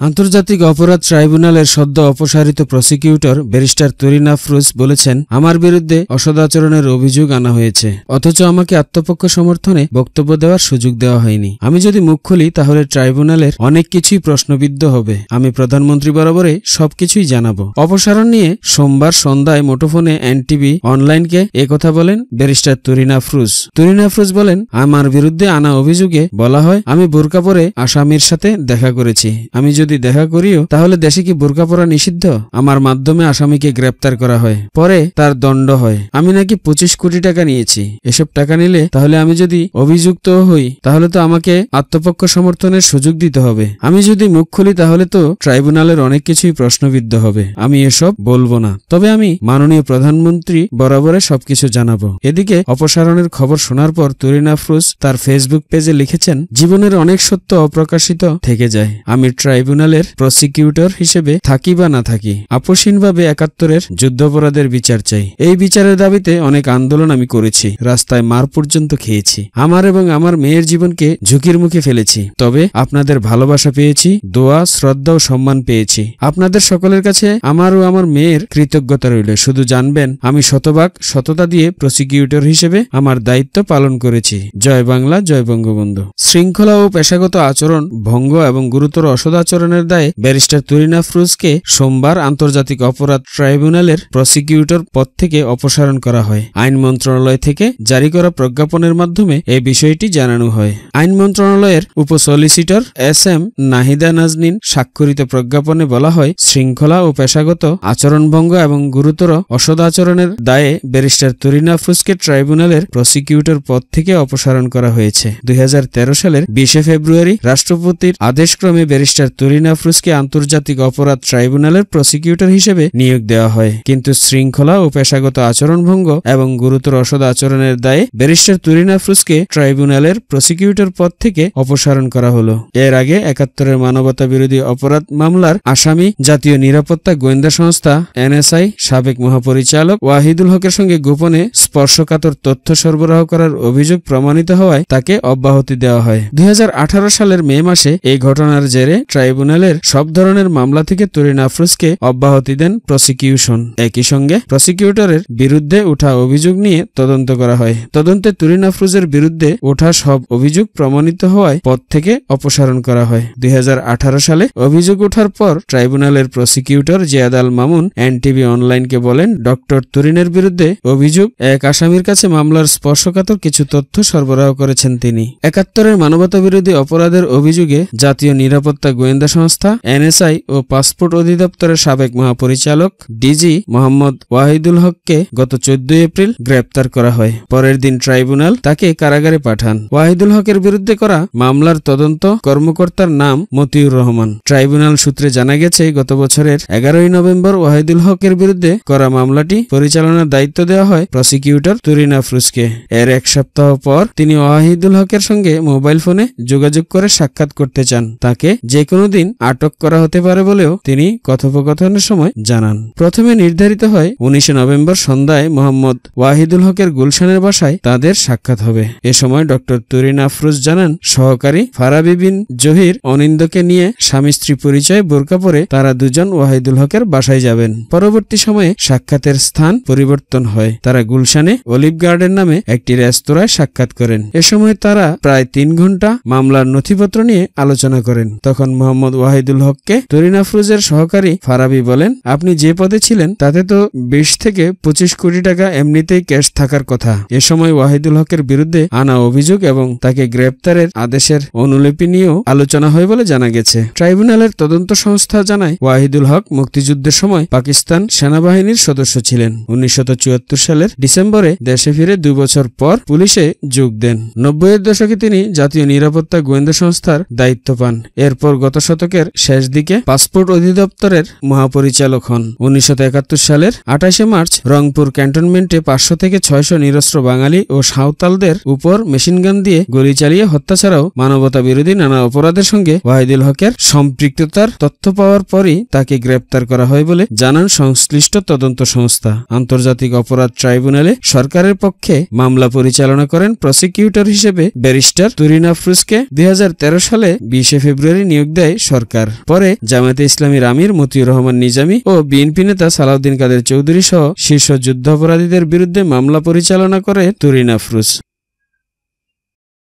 আন্তর্জাতিক অপরাধ ট্রাইব্যুনালের সদ্য অপসারিত প্রসিকিউটর ব্যারিস্টার তরিন আফরুজ বলেছেন, আমার বিরুদ্ধে অসদাচরণের অভিযোগ আনা হয়েছে, অথচ আমাকে আত্মপক্ষ সমর্থনে বক্তব্য দেওয়ার সুযোগ দেওয়া হয়নি। আমি যদি মুখ খুলি, তাহলে ট্রাইব্যুনালের অনেক কিছুই প্রশ্নবিদ্ধ হবে। আমি প্রধানমন্ত্রী বরাবরে সবকিছুই জানাব। অপসারণ নিয়ে সোমবার সন্ধ্যায় মুঠোফোনে এনটিভি অনলাইনকে একথা বলেন ব্যারিস্টার তুরিন আফরুজ। তুরিন আফরুজ বলেন, আমার বিরুদ্ধে আনা অভিযোগে বলা হয়, আমি বোরকা পরে আসামির সাথে দেখা করেছি। আমি যদি দেখা করিও, তাহলে দেশে কি বোরকা পরা নিষিদ্ধ? আমার মাধ্যমে আসামিকে গ্রেপ্তার করা হয়। পরে তার দণ্ড হয়। আমি নাকি পঁচিশ কোটি টাকা নিয়েছি। এসব টাকা নিলে তাহলে আমি যদি অভিযুক্ত হই, তাহলে তো আমাকে আত্মপক্ষ সমর্থনের সুযোগ দিতে হবে। আমি যদি মুখ খুলি, তাহলে তো ট্রাইব্যুনালের অনেক কিছুই প্রশ্নবিদ্ধ হবে। আমি এসব বলব না। তবে আমি মাননীয় প্রধানমন্ত্রী বরাবরে সবকিছু জানাব। এদিকে অপসারণের খবর শোনার পর তুরিন আফরুজ তার ফেসবুক পেজে লিখেছেন, জীবনের অনেক সত্য অপ্রকাশিত থেকে যায়। আমি ট্রাইব্যুনালের প্রসিকিউটর হিসেবে থাকি বা না থাকি, আপোষহীনভাবে একাত্তরের যুদ্ধাপরাধের বিচার চাই। এই বিচারের দাবিতে অনেক আন্দোলন আমি করেছি, রাস্তায় মার পর্যন্ত খেয়েছি। আমার এবং আমার মেয়ের জীবনকে ঝুঁকির মুখে ফেলেছি। তবে আপনাদের ভালোবাসা পেয়েছি, দোয়া, শ্রদ্ধা ও সম্মান পেয়েছি। আপনাদের সকলের কাছে আমার ও আমার মেয়ের কৃতজ্ঞতা রইল। শুধু জানবেন, আমি শতভাগ সততা দিয়ে প্রসিকিউটর হিসেবে আমার দায়িত্ব পালন করেছি। জয় বাংলা, জয় বঙ্গবন্ধু। শৃঙ্খলা ও পেশাগত আচরণ ভঙ্গ এবং গুরুতর অসদাচরণের দায়ে ব্যারিস্টার তুরিনা ফ্রুজকে সোমবার আন্তর্জাতিক অপরাধ ট্রাইব্যুনালের প্রসিকিউটর পদ থেকে অপসারণ করা হয়। আইন মন্ত্রণালয় থেকে জারি করা প্রজ্ঞাপনের মাধ্যমে এই বিষয়টি জানানো হয়। আইন মন্ত্রণালয়ের উপ solicitor S M Nahida Naznin স্বাক্ষরিত প্রজ্ঞাপনে বলা হয়, শৃঙ্খলা ও পেশাগত আচরণভঙ্গ এবং গুরুতর অসদাচরণের দায়ে ব্যারিস্টার তুরিনা ফ্রুজকে ট্রাইব্যুনালের প্রসিকিউটর পদ থেকে অপসারণ করা হয়েছে। দুই হাজার তেরো সালের বিশে ফেব্রুয়ারি রাষ্ট্রপতির আদেশক্রমে ব্যারিস্টার তুরিনা ফ্রুজকে আন্তর্জাতিক অপরাধ ট্রাইব্যুনালের প্রসিকিউটর হিসেবে নিয়োগ দেওয়া হয়। কিন্তু শৃঙ্খলা ও পেশাগত আচরণভঙ্গ এবং গুরুতর অসদ আচরণের দায়ে ব্যারিস্টার তুরিনা ফ্রুজকে ট্রাইব্যুনালের প্রসিকিউটর পদ থেকে অপসারণ করা হলো। এর আগে একাত্তরের মানবতা বিরোধী অপরাধ মামলার আসামি জাতীয় নিরাপত্তা গোয়েন্দা সংস্থা এনএসআই সাবেক মহাপরিচালক ওয়াহিদুল হকের সঙ্গে গোপনে স্পর্শকাতর তথ্য সরবরাহ করার অভিযোগ প্রমাণিত হওয়ায় তাকে অব্যাহতি দেওয়া হয়। দুই হাজার আঠারো সালের মে মাসে এই ঘটনার জেরে ট্রাইব্যুনালের সব ধরনের মামলা থেকে তুরিন আফরোজকে অব্যাহতি দেন প্রসিকিউশন। একই সঙ্গে প্রসিকিউটরের বিরুদ্ধে ওঠা অভিযোগ নিয়ে তদন্ত করা হয়। তদন্তে তুরিন আফরোজের বিরুদ্ধে ওঠা সব অভিযোগ প্রমাণিত হওয়ায় পদ থেকে অপসারণ করা হয়। দুই সালে অভিযোগ ওঠার পর ট্রাইব্যুনালের প্রসিকিউটর জিয়াদ আল মামুন এনটিভি অনলাইনকে বলেন, ডক্টর তুরিনের বিরুদ্ধে অভিযোগ, এক আসামির কাছে মামলার স্পর্শকাতর কিছু তথ্য সরবরাহ করেছেন তিনি। একাত্তরের মানবতা বিরোধী অপরাধের অভিযোগে জাতীয় নিরাপত্তা গোয়েন্দা সংস্থা, এনএসআই ও পাসপোর্ট অধিদপ্তরের সাবেক মহাপরিচালক ডিজি মোহাম্মদ ওয়াহিদুল হককে গত চোদ্দ এপ্রিল গ্রেপ্তার করা হয়। পরের দিন ট্রাইব্যুনাল তাকে কারাগারে পাঠান। ওয়াহিদুল হকের বিরুদ্ধে করা মামলার তদন্ত কর্মকর্তার নাম মতিউর রহমান। ট্রাইব্যুনাল সূত্রে জানা গেছে, গত বছরের এগারোই নভেম্বর ওয়াহিদুল হকের বিরুদ্ধে করা মামলাটি পরিচালনার দায়িত্ব দেওয়া হয় প্রসিকিউটর তুরিন আফরুজকে এর এক সপ্তাহ পর তিনি ওয়াহিদুল হকের সঙ্গে মোবাইল ফোনে যোগাযোগ করে সাক্ষাৎ করতে চান। তাকে যে কোনো দিন আটক করা হতে পারে বলেও তিনি কথোপকথনের সময় জানান। প্রথমে নির্ধারিত হয়, উনিশে নভেম্বর সন্ধ্যায় মোহাম্মদ ওয়াহিদুল হকের গুলশানের বাসায় তাদের সাক্ষাৎ হবে। এ সময় ডক্টর তুরিন আফরুজ জানান, সহকারী ফারাবি বিন জহির অনিন্দকে নিয়ে স্বামী স্ত্রী পরিচয় বোরকা পরে তারা দুজন ওয়াহিদুল হকের বাসায় যাবেন। পরবর্তী সময়ে সাক্ষাতের স্থান পরিবর্তন হয়। তারা গুলশানে অলিভ গার্ডেন নামে একটি রেস্তোরাঁয় সাক্ষাৎ করেন। এ সময় তারা প্রায় তিন ঘণ্টা মামলার নথিপত্র নিয়ে আলোচনা করেন। তখন মোহাম্মদ ওয়াহিদুল হককে তরিন আফরুজের সহকারী ফারাবি বলেন, আপনি যে পদে ছিলেন, তাতে তো বিশ থেকে পঁচিশ কোটি টাকা এমনিতেই ক্যাশ থাকার কথা। এ সময় ওয়াহিদুল হকের বিরুদ্ধে আনা অভিযোগ এবং তাকে গ্রেপ্তারের আদেশের অনুলিপি নিয়েও আলোচনা হয় বলে জানা গেছে। ট্রাইব্যুনালের তদন্ত সংস্থা জানায়, ওয়াহিদুল হক মুক্তিযুদ্ধের সময় পাকিস্তান সেনাবাহিনীর সদস্য ছিলেন। উনিশশো চুয়াত্তর সালের ডিসেম্বরে দেশে ফিরে দুই বছর পর পুলিশে যোগ দেন। নব্বইয়ের দশকে তিনি জাতীয় নিরাপত্তা গোয়েন্দা সংস্থার দায়িত্ব পান। এরপর গত শতকের শেষ দিকে পাসপোর্ট অধিদপ্তরের মহাপরিচালক হন। উনিশশো সালের আঠাশে মার্চ রংপুর ক্যান্টনমেন্টে পাঁচশো থেকে ছয়শো নিরস্ত্র বাঙালি ও সাঁওতালদের উপর মেশিনগান দিয়ে গুলি চালিয়ে হত্যা ছাড়াও মানবতা বিরোধী নানা অপরাধের সঙ্গে ওয়াহিদুল হকের সম্পৃক্ততার তথ্য পাওয়ার পরই তাকে গ্রেপ্তার করা হয় বলে জানান সংশ্লিষ্ট তদন্ত সংস্থা। আন্তর্জাতিক অপরাধ ট্রাইব্যুনালে সরকারের পক্ষে মামলা পরিচালনা করেন প্রসিকিউটর হিসেবে ব্যারিস্টার তুরিন আফরুজকে। দুই সালে বিশে ফেব্রুয়ারি নিয়োগ দেয় সরকার। পরে জামায়াতে ইসলামীর আমির মতিউর রহমান নিজামী ও বিএনপি নেতা সালাউদ্দিন কাদের চৌধুরী সহ শীর্ষ যুদ্ধাপরাধীদের বিরুদ্ধে মামলা পরিচালনা করে তুরিন আফরুজ।